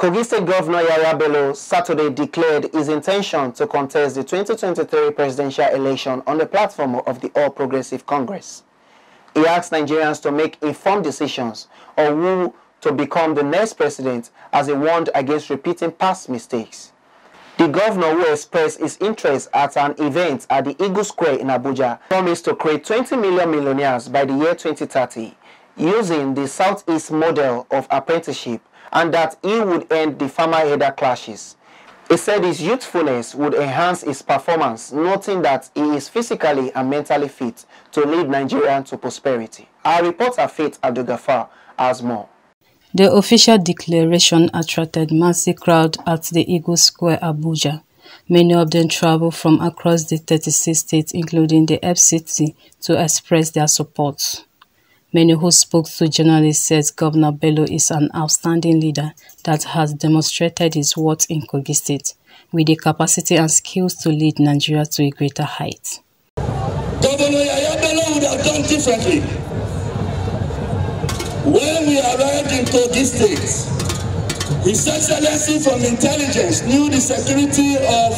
Kogi State Governor Yaya Bello Saturday declared his intention to contest the 2023 presidential election on the platform of the All Progressive Congress. He asked Nigerians to make informed decisions on who to become the next president as he warned against repeating past mistakes. The governor who expressed his interest at an event at the Eagle Square in Abuja promised to create 20 million millionaires by the year 2030 using the Southeast model of apprenticeship and that he would end the farmer-herder clashes. He said his youthfulness would enhance his performance, noting that he is physically and mentally fit to lead Nigeria to prosperity. Our reporter Faith Abdulgafar has more. The official declaration attracted massive crowd at the Eagle Square, Abuja. Many of them traveled from across the 36 states, including the FCT, to express their support. Many who spoke to journalists said Governor Bello is an outstanding leader that has demonstrated his worth in Kogi State, with the capacity and skills to lead Nigeria to a greater height. Governor Yaya Bello would have done differently. When we arrived in Kogi State, His Excellency from Intelligence knew the security of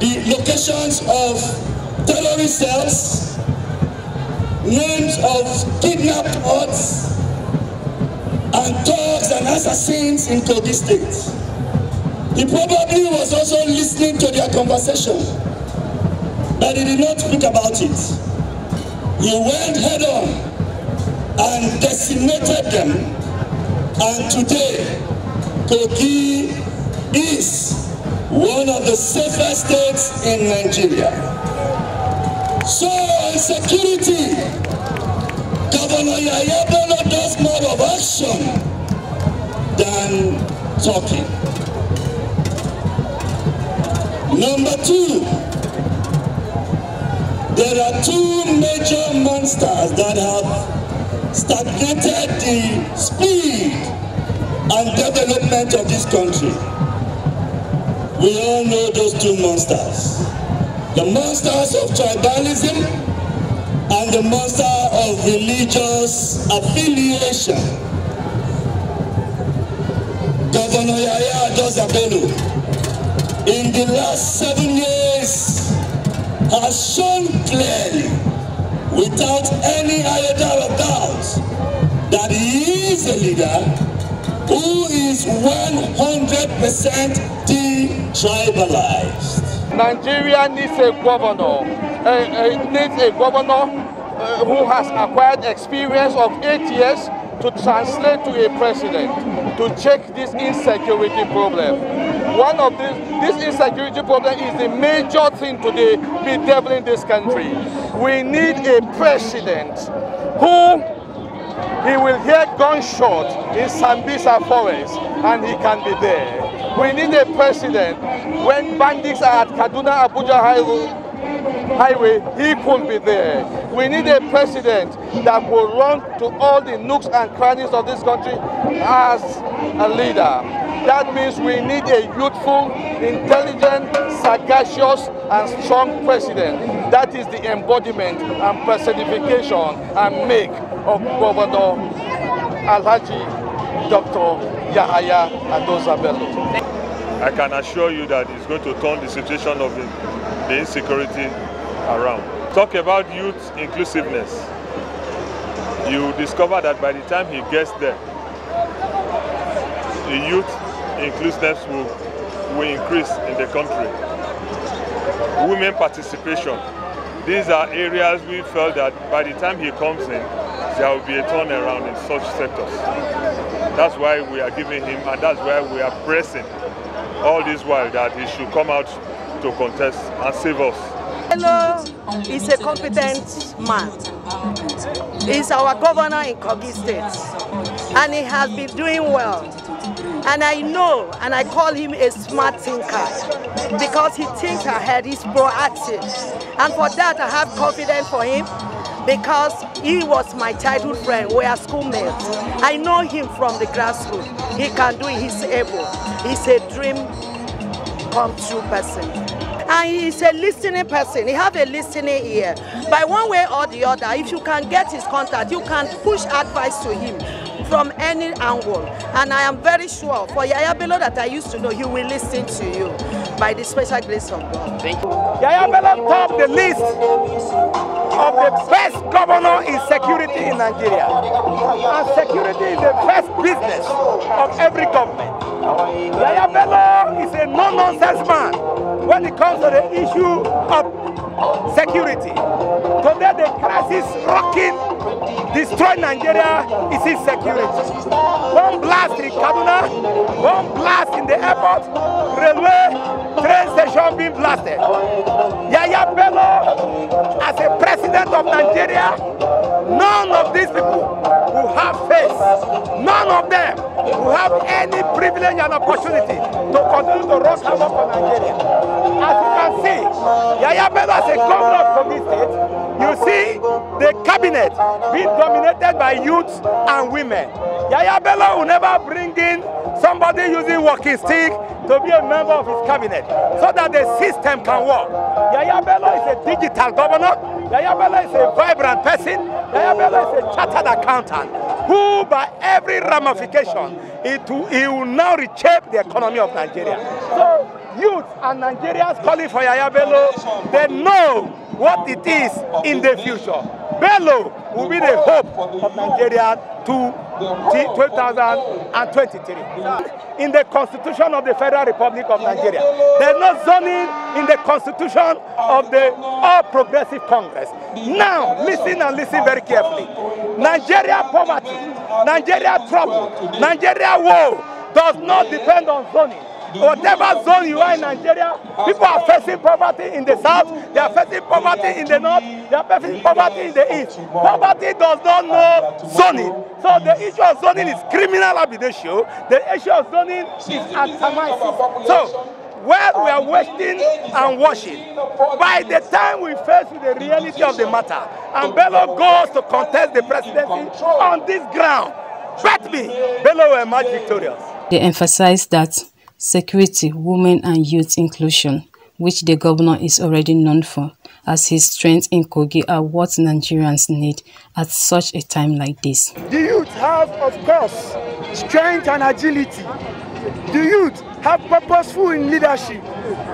the locations of terrorist cells names of kidnapped huts and thugs and assassins in Kogi State. He probably was also listening to their conversation, but he did not speak about it. He went head on and decimated them, and today, Kogi is one of the safest states in Nigeria. So on security, Governor Yaya does more of action than talking. Number two, there are two major monsters that have stagnated the speed and development of this country. We all know those two monsters. The monsters of tribalism and the monster of religious affiliation. Governor Yaya Dozabelu, in the last seven years, has shown clearly, without any iota of doubt, that he is a leader who is 100% detribalized. Nigeria needs a governor, uh, uh, needs a governor uh, who has acquired experience of eight years to translate to a president to check this insecurity problem. One of this, this insecurity problem is the major thing today bedeviling this country. We need a president who he will hear gunshot in Sambisa forest and he can be there. We need a president. When bandits are at Kaduna Abuja highway, he could be there. We need a president that will run to all the nooks and crannies of this country as a leader. That means we need a youthful, intelligent, sagacious, and strong president. That is the embodiment and personification and make of Governor Alhaji Dr. Yahaya Adozabello. I can assure you that it's going to turn the situation of the insecurity around. Talk about youth inclusiveness. You discover that by the time he gets there, the youth inclusiveness will, will increase in the country. Women participation. These are areas we felt that by the time he comes in, there will be a turnaround in such sectors. That's why we are giving him, and that's why we are pressing all this while that he should come out to contest and save us. Hello is a competent man. He's our governor in Kogi State, and he has been doing well. And I know, and I call him a smart thinker, because he thinks ahead, he's proactive. And for that, I have confidence for him, because he was my childhood friend. We are schoolmates. I know him from the grassroots. He can do it. He's able. He's a dream come true person. And he's a listening person. He have a listening ear. By one way or the other, if you can get his contact, you can push advice to him from any angle. And I am very sure for Yaya Bello that I used to know, he will listen to you by the special grace of God. Thank you. Yaya Bello topped the list of the best governor in security in Nigeria. And security is the first business of every government. Yaya Bello is a no-nonsense man when it comes to the issue of security. Today the crisis rocking, destroying Nigeria is insecurity. One blast in Kaduna, one blast in the airport, railway, train station being blasted. Yaya Bello, as a president of Nigeria, none of these people who have face, none of them who have any privilege and opportunity to continue to run havoc on Nigeria. As you can see, Yaya Bello as a governor of Kogi State, you see the cabinet being dominated by youths and women. Yaya Bello will never bring in somebody using walking stick to be a member of his cabinet so that the system can work. Yaya Bello is a digital governor. Yaya Bello is a vibrant person. Yaya Bello is a chartered accountant who by every ramification, it will, he will now reshape the economy of Nigeria. So youth and Nigerians calling for Yaya Bello, they know what it is in the future. Bello will be the hope of Nigeria to 2023. In the Constitution of the Federal Republic of Nigeria, there is no zoning in the Constitution of the All Progressive Congress. Now, listen and listen very carefully. Nigeria poverty, Nigeria trouble, Nigeria woe does not depend on zoning. Whatever zone you are in Nigeria, people are facing poverty in the south, they are facing poverty in the north, they are facing poverty in the east. Poverty does not know zoning. So the issue of zoning is criminal abidation. The issue of zoning is anti So while we are wasting and washing, by the time we face with the reality of the matter, and Bello goes to contest the presidency on this ground, bet me, Bello will emerge victorious. They emphasize that security, women and youth inclusion, which the governor is already known for, as his strength in Kogi are what Nigerians need at such a time like this. The youth have, of course, strength and agility. The youth have purposeful in leadership.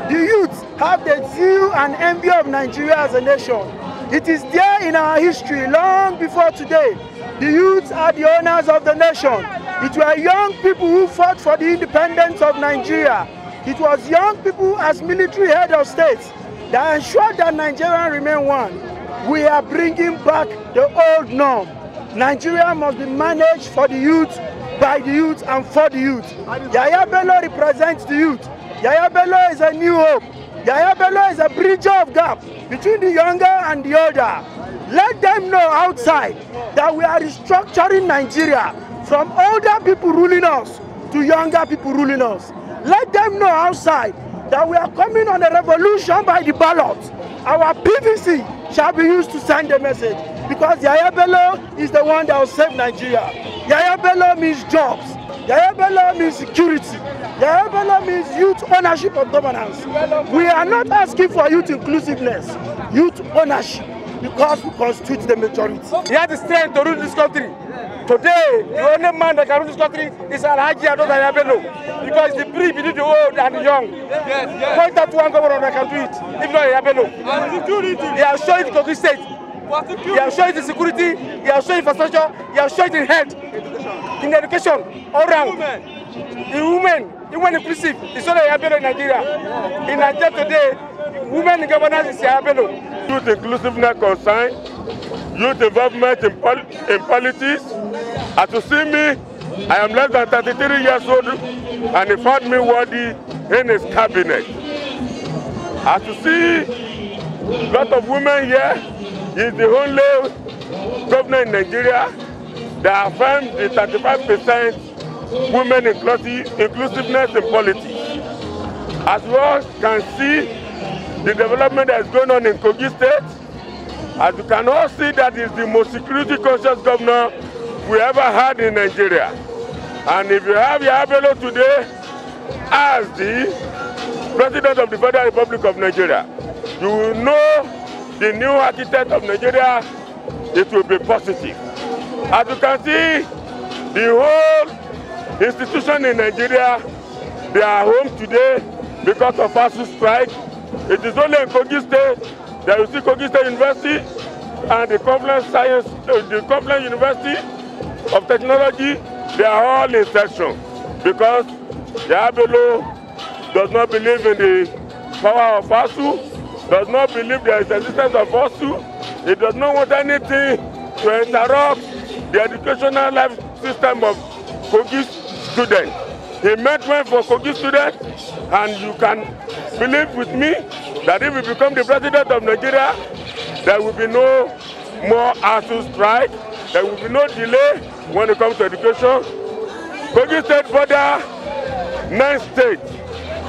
The youth have the zeal and envy of Nigeria as a nation. It is there in our history long before today. The youth are the owners of the nation. It were young people who fought for the independence of Nigeria. It was young people as military head of states that ensured that Nigeria remain one. We are bringing back the old norm. Nigeria must be managed for the youth, by the youth and for the youth. Yaya Bello represents the youth. Yaya Bello is a new hope. Yaya Bello is a bridge of gap between the younger and the older. Let them know outside that we are restructuring Nigeria from older people ruling us to younger people ruling us. Let them know outside that we are coming on a revolution by the ballot. Our PVC shall be used to send a message because Yaya Bello is the one that will save Nigeria. Yaya Bello means jobs. Yaya Bello means security. Yaya Bello means youth ownership of governance. We are not asking for youth inclusiveness, youth ownership because we constitute the majority. He has the strength to rule this country. Today, the only man that can rule this country is Alhaji Adot Ayabelo because the bridge between the old and the young. Yes, yes. Point out to one governor that can do it, if not Ayabelo. And security. He has shown it in Kogi State. He has shown it in security, he has shown infrastructure, he has shown it in health, in education, all around. The women, even inclusive, it's not Ayabelo in Nigeria. In Nigeria today, women in governance is Ayabelo. Youth inclusiveness concern, youth involvement in, pol in politics. As you see me, I am less than 33 years old and he found me worthy in his cabinet. As you see, a lot of women here, he is the only governor in Nigeria that affirmed the 35% women inclusive, inclusiveness in politics. As we all can see, the development that is going on in Kogi State, as you can all see, that is the most security conscious governor we ever had in Nigeria. And if you have Yabelo today as the President of the Federal Republic of Nigeria, you will know the new architect of Nigeria, it will be positive. As you can see, The whole institution in Nigeria, they are home today because of ASU strike. It is only in Kogi State that you see Kogi State University and the Confluence Science, uh, the Confluence University of Technology, they are all in section because Yabelo does not believe in the power of ASU, does not believe there is existence of ASU. It does not want anything to interrupt the educational life system of Kogi students. He met one for Kogi students, and you can believe with me that if he become the president of Nigeria, there will be no more ASU strike, there will be no delay when it comes to education. Kogi State border nine states,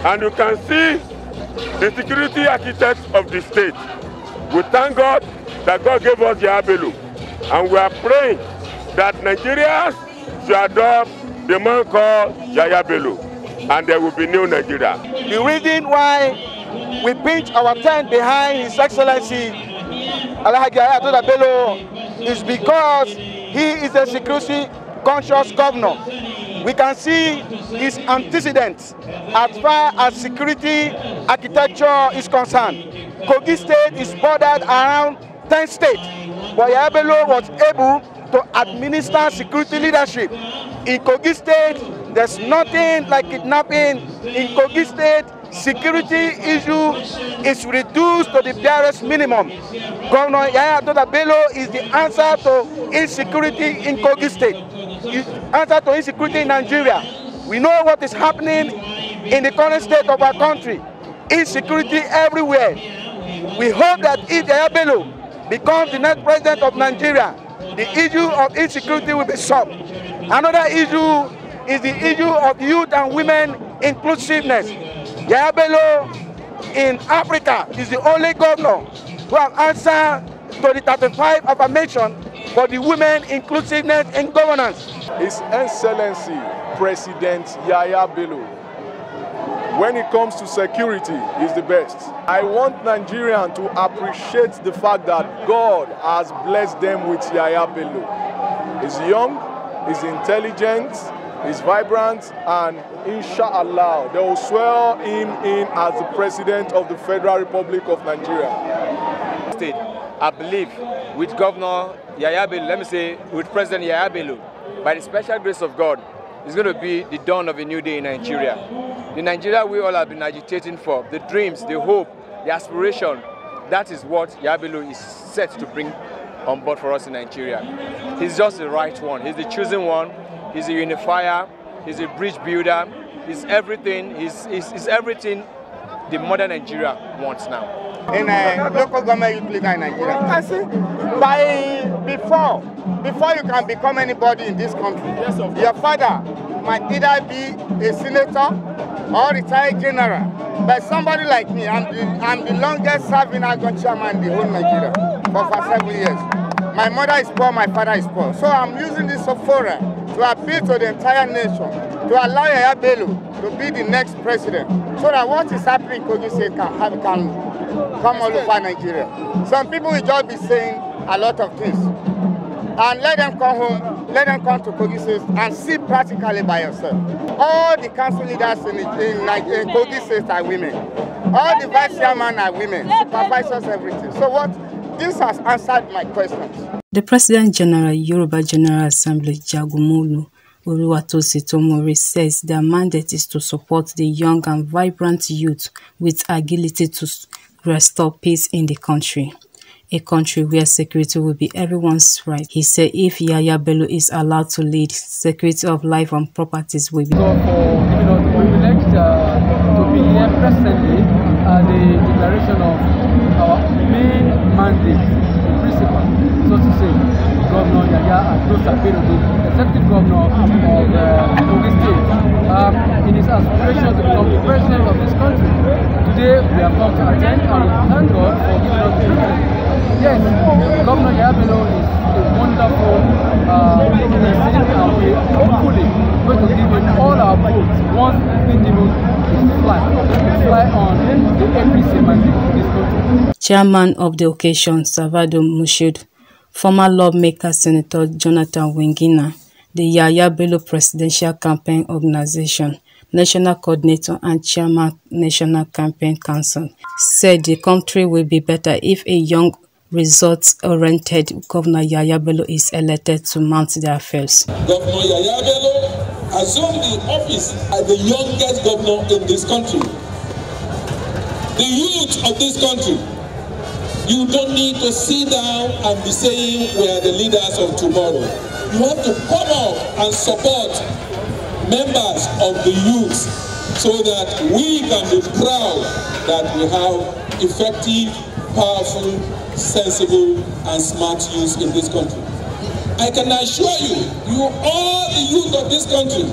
and you can see the security architects of the state. We thank God that God gave us Yabelu, and we are praying that Nigerians should adopt the man called Yaya Bello, and there will be new Nigeria. The reason why we pitch our tent behind His Excellency Alhaji Ayatollah Bello is because he is a security conscious governor. We can see his antecedents as far as security architecture is concerned. Kogi State is bordered around 10 states, but was able to administer security leadership. In Kogi State, there's nothing like kidnapping. In Kogi State, security issue is reduced to the barest minimum. Governor Yaya Toda Bello is the answer to insecurity in Kogi State, the answer to insecurity in Nigeria. We know what is happening in the current state of our country. Insecurity everywhere. We hope that if Yaya Bello becomes the next president of Nigeria, the issue of insecurity will be solved. Another issue is the issue of youth and women inclusiveness. Yaya in Africa is the only governor who have answered to the 35 affirmation for the women inclusiveness in governance. His Excellency President Yaya Bello, when it comes to security, is the best. I want Nigerians to appreciate the fact that God has blessed them with Yaya Bello. He's young, he's intelligent, he's vibrant, and inshallah, they will swear him in as the President of the Federal Republic of Nigeria. State, I believe with Governor Bello, let me say with President Bello, by the special grace of God, it's going to be the dawn of a new day in Nigeria. The Nigeria we all have been agitating for, the dreams, the hope, the aspiration, that is what Yaya is set to bring on board for us in Nigeria. He's just the right one. He's the chosen one. He's a unifier. He's a bridge builder. He's everything. He's, he's, he's everything the modern Nigeria wants now. In a local government youth leader in Nigeria. I see. By before, before you can become anybody in this country, yes, your father might either be a senator or retired general. But somebody like me, I'm the, I'm the longest serving Agon chairman in the whole Nigeria for, for seven years. My mother is poor, my father is poor. So I'm using this forum to appeal to the entire nation to allow Yaya Bello to be the next president so that what is happening in Kogi State can, have, can come all over Nigeria. Some people will just be saying a lot of things. And let them come home, let them come to Kogi State and see practically by yourself. All the council leaders in, in, in Kogi State are women. All the vice chairman are women, supervisors, everything. So what? This has answered my questions. The President General Yoruba General Assembly Jagumolu Oluwatosi Tomori says their mandate is to support the young and vibrant youth with agility to restore peace in the country. A country where security will be everyone's right. He said if Yaya Bello is allowed to lead, security of life and properties will be. So for uh, to be here presently at the declaration of our main mandate, Executive governor of uh, State, um, in his aspiration to become the president of this country. Today we have come to attend and thank God for giving us. Yes, Governor Yaya Bello is a wonderful uh, and we hopefully going to give him all our votes once his flag on the in this country. Chairman of the occasion, Salvador Mushid, former lawmaker Senator Jonathan Wengina, the Yahaya Bello Presidential Campaign Organization, National Coordinator and Chairman National Campaign Council, said the country will be better if a young results-oriented Governor Yahaya Bello is elected to mount the affairs. Governor Yahaya Bello assumed the office as the youngest governor in this country. The youth of this country, you don't need to sit down and be saying we are the leaders of tomorrow. You have to come up and support members of the youth so that we can be proud that we have effective, powerful, sensible, and smart youth in this country. I can assure you, you all the youth of this country,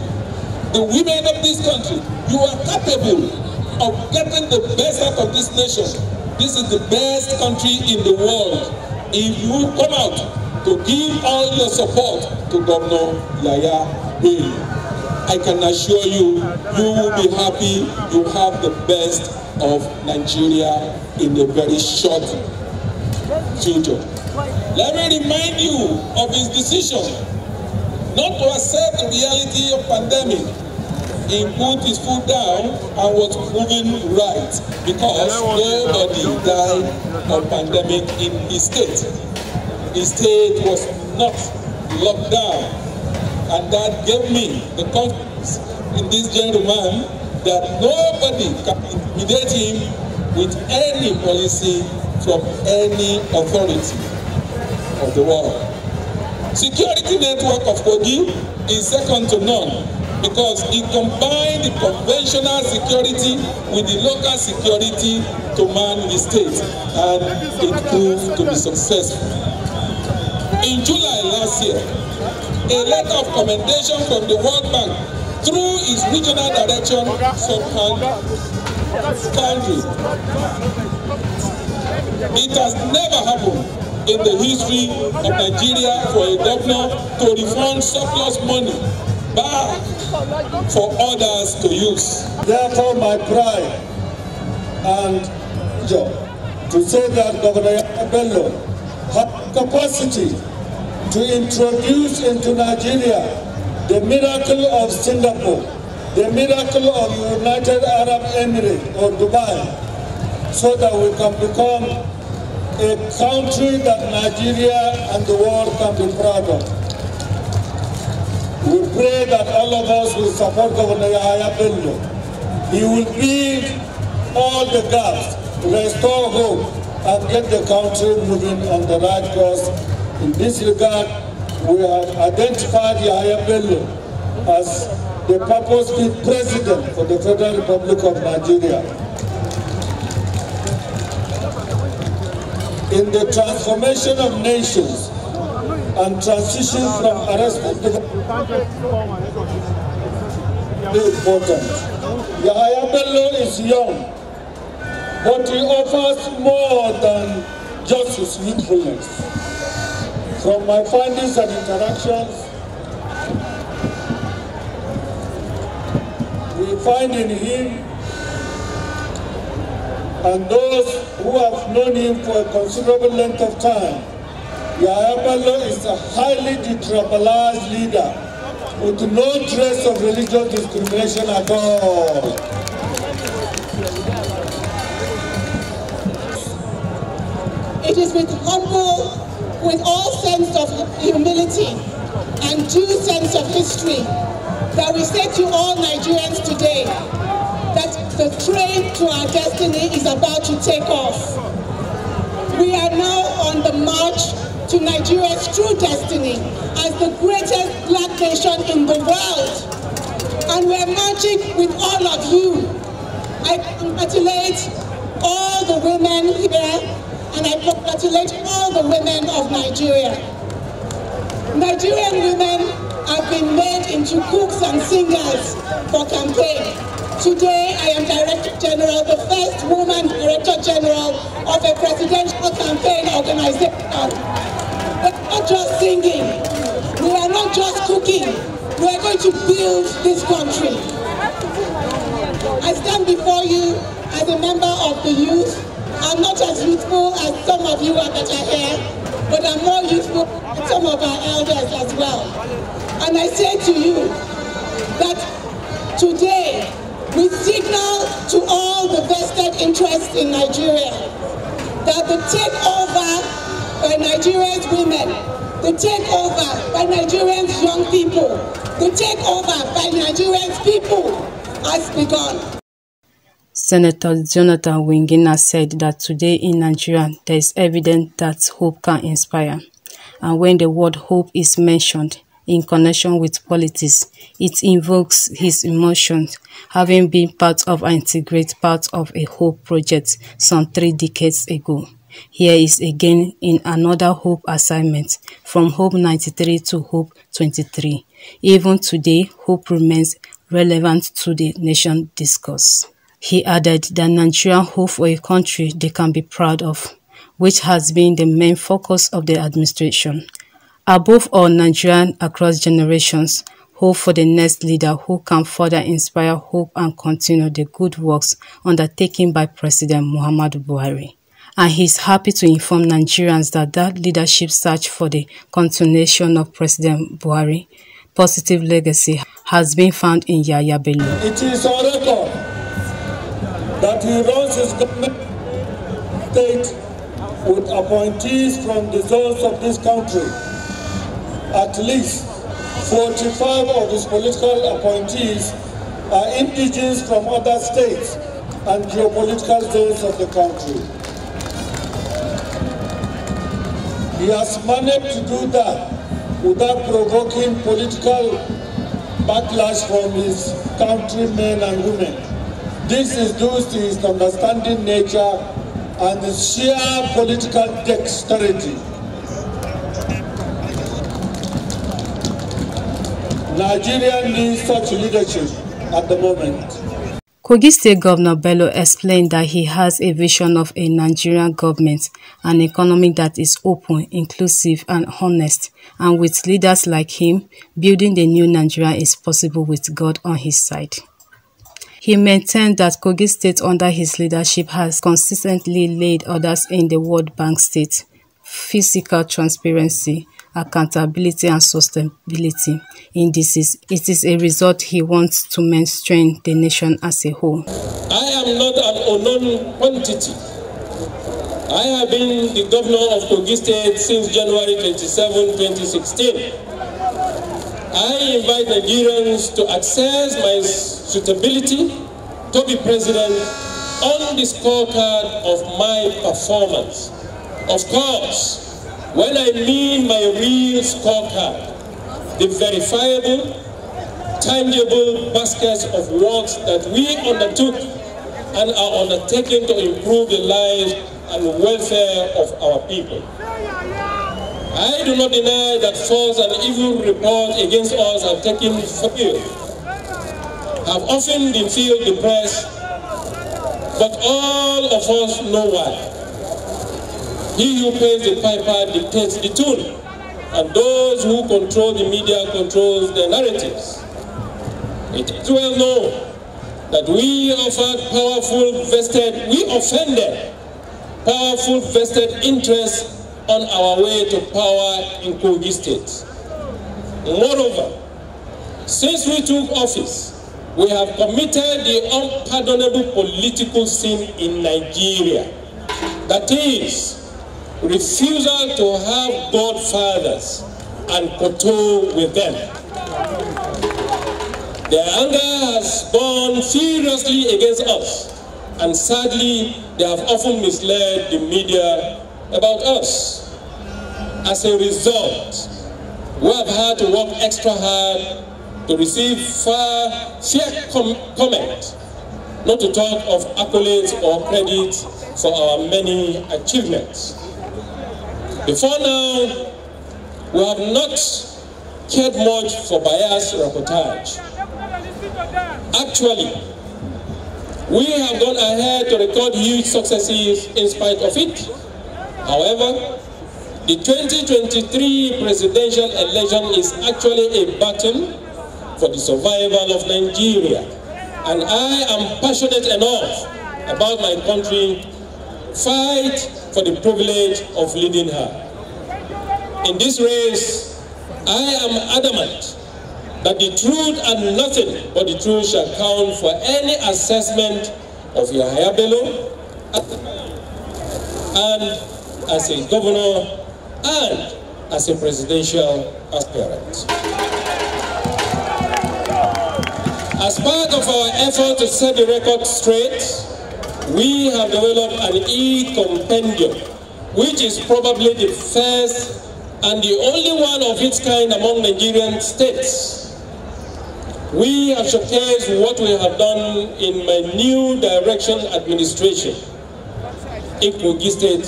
the women of this country, you are capable of getting the best out of this nation. This is the best country in the world. If you come out to give all your support to Governor Yaya Bello, I can assure you, you will be happy you have the best of Nigeria in a very short future. Let me remind you of his decision not to accept the reality of pandemic. He put his foot down and was moving right because nobody died of pandemic in his state. His state was not locked down and that gave me the confidence in this gentleman that nobody can intimidate him with any policy from any authority of the world. Security network of Kogi is second to none because it combined the conventional security with the local security to man the state and it proved to be successful. In July last year, a letter of commendation from the World Bank through its regional direction sub-country. It has never happened in the history of Nigeria for a governor to refund surplus money back for others to use. Therefore, my pride and joy to say that Governor Bello had capacity to introduce into Nigeria the miracle of Singapore, the miracle of United Arab Emirates or Dubai, so that we can become a country that Nigeria and the world can be proud of. We pray that all of us will support Governor Yahaya Bello. He will build all the gaps, restore hope, and get the country moving on the right course. In this regard, we have identified Yahaya Bello as the purpose-fit president for the Federal Republic of Nigeria. in the transformation of nations and transition from arrested important. Yahaya Bello is young, but he offers more than just his youthfulness. From my findings and interactions, we find in him and those who have known him for a considerable length of time, Yahaya Bello is a highly detribalized leader with no trace of religious discrimination at all. It is with humble, with all sense of humility and due sense of history that we say to all Nigerians today that the train to our destiny is about to take off. We are now on the march to Nigeria's true destiny as the greatest black nation in the world. And we're marching with all of you. I congratulate all the women here and I congratulate all the women of Nigeria. Nigerian women have been made into cooks and singers for campaign. Today, I am Director General, the first woman Director General of a presidential campaign organization. Not just singing, we are not just cooking, we are going to build this country. I stand before you as a member of the youth. I'm not as youthful as some of you are that are here, but I'm more youthful than some of our elders as well. And I say to you that today we signal to all the vested interests in Nigeria that the takeover by Nigerians women, the takeover by Nigerians young people, the takeover by Nigerians people has begun. Senator Jonathan Zwingina said that today in Nigeria there is evidence that hope can inspire. And when the word hope is mentioned in connection with politics, it invokes his emotions, having been part of an integrated part of a hope project some three decades ago. Here is again in another Hope assignment from Hope 93 to Hope 23. Even today, Hope remains relevant to the nation discourse. He added that Nigeria hope for a country they can be proud of, which has been the main focus of the administration. Above all, Nigerian across generations hope for the next leader who can further inspire hope and continue the good works undertaken by President Muhammadu Buhari and he's happy to inform Nigerians that that leadership search for the continuation of President Buhari positive legacy has been found in Yaya Bello. It is on record that he runs his government state with appointees from the zones of this country. At least 45 of his political appointees are indigenous from other states and geopolitical zones of the country. He has managed to do that without provoking political backlash from his countrymen and women. This is due to his understanding nature and his sheer political dexterity. Nigeria needs such leadership at the moment. Kogi State Governor Bello explained that he has a vision of a Nigerian government, an economy that is open, inclusive and honest, and with leaders like him, building the new Nigeria is possible with God on his side. He maintained that Kogi State under his leadership has consistently laid others in the World Bank state, fiscal transparency, accountability and sustainability indices. It is a result he wants to mainstream the nation as a whole. I am not an unknown quantity. I have been the governor of Kogi State since January 27, 2016. I invite Nigerians to assess my suitability to be president on the scorecard of my performance. Of course, when I mean my real scorecard, the verifiable, tangible baskets of works that we undertook and are undertaking to improve the lives and welfare of our people. I do not deny that false and evil reports against us have taken field, have often been filled the press, but all of us know why. He who pays the piper dictates the tune, and those who control the media controls the narratives. It is well known that we offered powerful vested, we offended powerful vested interests on our way to power in Kogi State. Moreover, since we took office, we have committed the unpardonable political sin in Nigeria. That is, refusal to have godfathers and kowtow with them. Their anger has burned furiously against us, and sadly, they have often misled the media about us. As a result, we have had to work extra hard to receive far fair com comment, not to talk of accolades or credit for our many achievements. Before now, we have not cared much for bias reportage. Actually, we have gone ahead to record huge successes in spite of it. However, the 2023 presidential election is actually a battle for the survival of Nigeria. And I am passionate enough about my country, fight for the privilege of leading her. In this race, I am adamant that the truth and nothing but the truth shall count for any assessment of Yahaya Bello and as a governor and as a presidential aspirant. As part of our effort to set the record straight, we have developed an e-compendium, which is probably the first and the only one of its kind among Nigerian states. We have showcased what we have done in my new direction administration in Kogi State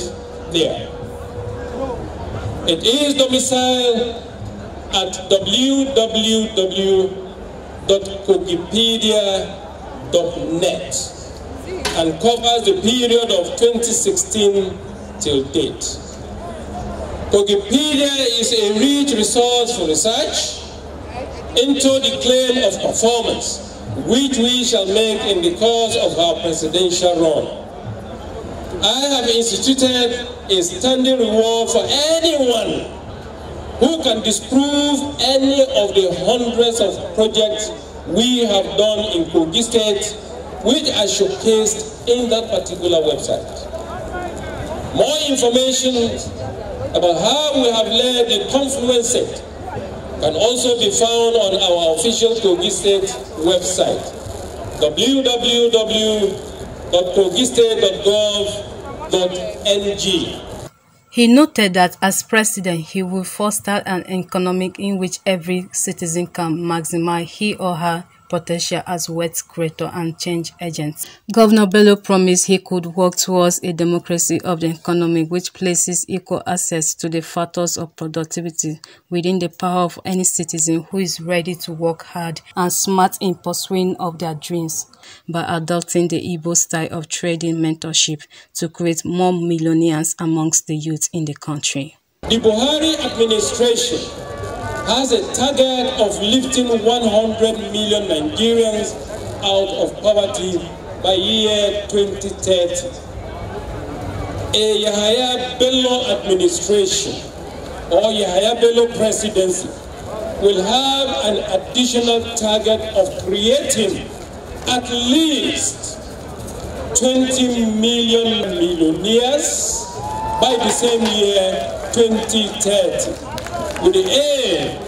there. It is domiciled at www.kogipedia.net and covers the period of 2016 till date. Kogipedia is a rich resource for research into the claim of performance, which we shall make in the course of our presidential run. I have instituted a standing reward for anyone who can disprove any of the hundreds of projects we have done in Kogi State, which are showcased in that particular website. More information about how we have led the confluence can also be found on our official Kogi State website, www.kogistate.gov.ng. He noted that as president, he will foster an economy in which every citizen can maximize he or her potential as wealth creator and change agent. Governor Bello promised he could work towards a democracy of the economy which places equal access to the factors of productivity within the power of any citizen who is ready to work hard and smart in pursuing of their dreams by adopting the Igbo style of trading mentorship to create more millionaires amongst the youth in the country. The Buhari administration has a target of lifting 100 million Nigerians out of poverty by year 2030. A Yahaya Bello administration or Yahaya Bello presidency will have an additional target of creating at least 20 million millionaires by the same year 2030 with the aim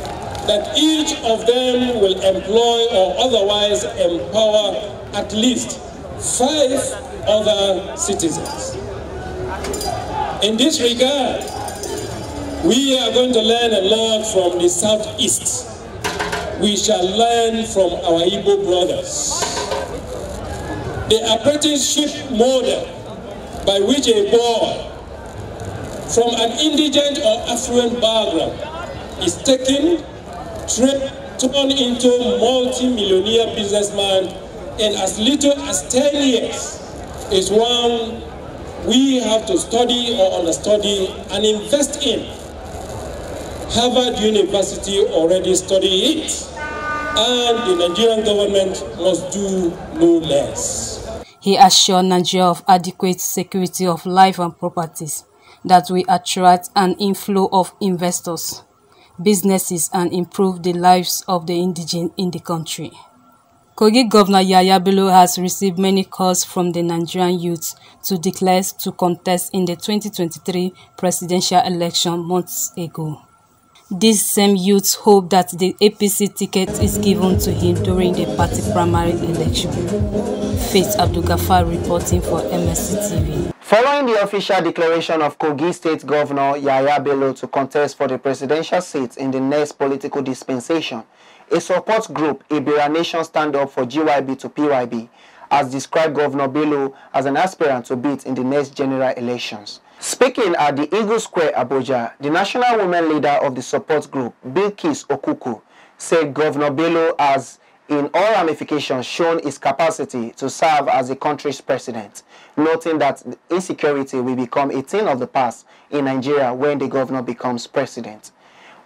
that each of them will employ or otherwise empower at least five other citizens. In this regard, we are going to learn a lot from the Southeast. We shall learn from our Igbo brothers. The apprenticeship model by which a boy from an indigent or affluent background is taken, turned into multi-millionaire businessman in as little as 10 years is one we have to study or understudy and invest in. Harvard University already studied it, and the Nigerian government must do no less. He assured Nigeria of adequate security of life and properties that will attract an inflow of investors businesses and improve the lives of the indigent in the country. Kogi Governor Yaya Bello has received many calls from the Nigerian youth to declare to contest in the 2023 presidential election months ago. These same youths hope that the APC ticket is given to him during the party primary election. Faith Abdulgafar reporting for MSC TV. Following the official declaration of Kogi State Governor Yaya Bello to contest for the presidential seat in the next political dispensation, a support group, Ebira Nation Stand Up for GYB to PYB, has described Governor Bello as an aspirant to beat in the next general elections. Speaking at the Eagle Square, Abuja, the national women leader of the support group, Bilkis Okuku, said Governor Bello has, in all ramifications, shown his capacity to serve as the country's president, noting that insecurity will become a thing of the past in Nigeria when the governor becomes president.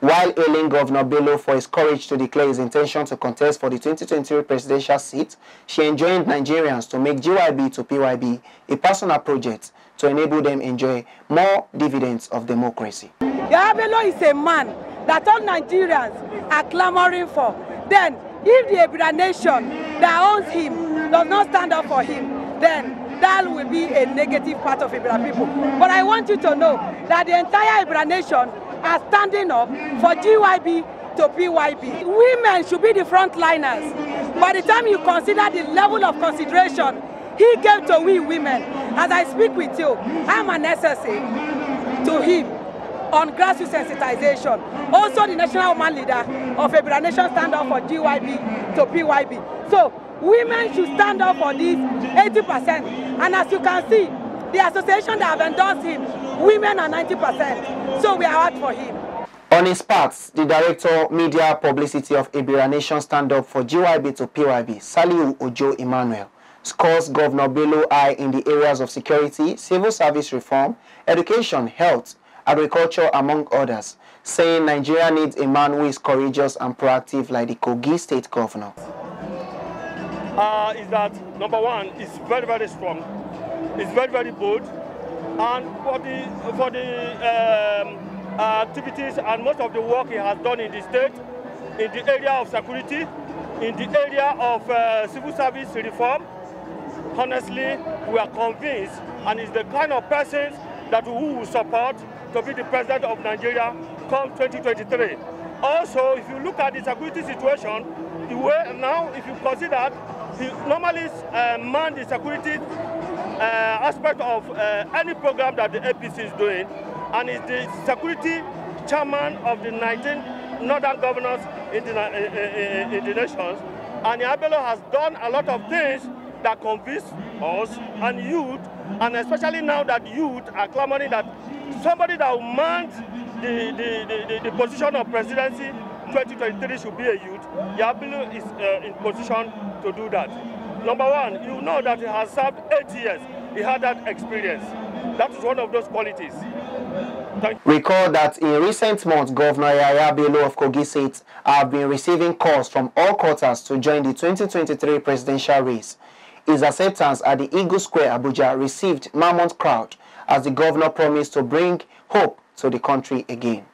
While hailing Governor Bello for his courage to declare his intention to contest for the 2023 presidential seat, she enjoined Nigerians to make GYB to PYB a personal project to enable them enjoy more dividends of democracy. Bello is a man that all Nigerians are clamoring for. then if the Ebira nation that owns him does not stand up for him, then that will be a negative part of Ibra people. But I want you to know that the entire Ibra nation are standing up for GYB to PYB. Women should be the frontliners. By the time you consider the level of consideration he gave to we women, as I speak with you, I'm an SSA to him on grassroots sensitization. Also the national woman leader of Ibra Nation stand up for GYB to PYB. So women should stand up for this 80%. And as you can see, the association that have endorsed him, women are 90%. So we are out for him. On his part, the Director Media Publicity of Ibira Nation Stand Up for GYB to PYB, Saliu Ojo Emmanuel, scores Governor Bello high in the areas of security, civil service reform, education, health, agriculture, among others, saying Nigeria needs a man who is courageous and proactive like the Kogi State Governor uh, is that number one is very very strong, it's very very bold, and for the for the um, activities and most of the work he has done in the state, in the area of security, in the area of uh, civil service reform, honestly, we are convinced, and is the kind of person that we will support to be the president of Nigeria come 2023. Also, if you look at the security situation, the way now, if you consider normally uh, man the security uh, aspect of uh, any program that the APC is doing, and is the security chairman of the 19 northern governors in the, in, in the nations. And Abelo has done a lot of things that convince us and youth, and especially now that youth are clamoring that somebody that will man the, the, the, the, position of presidency 2023 should be a youth. Yabelo is uh, in position to do that. Number one, you know that he has served eight years. He had that experience. That is one of those qualities. Recall that in recent months, Governor Yahaya Bello of Kogi State have been receiving calls from all quarters to join the 2023 presidential race. His acceptance at the Eagle Square, Abuja, received mammoth crowd as the governor promised to bring hope to the country again.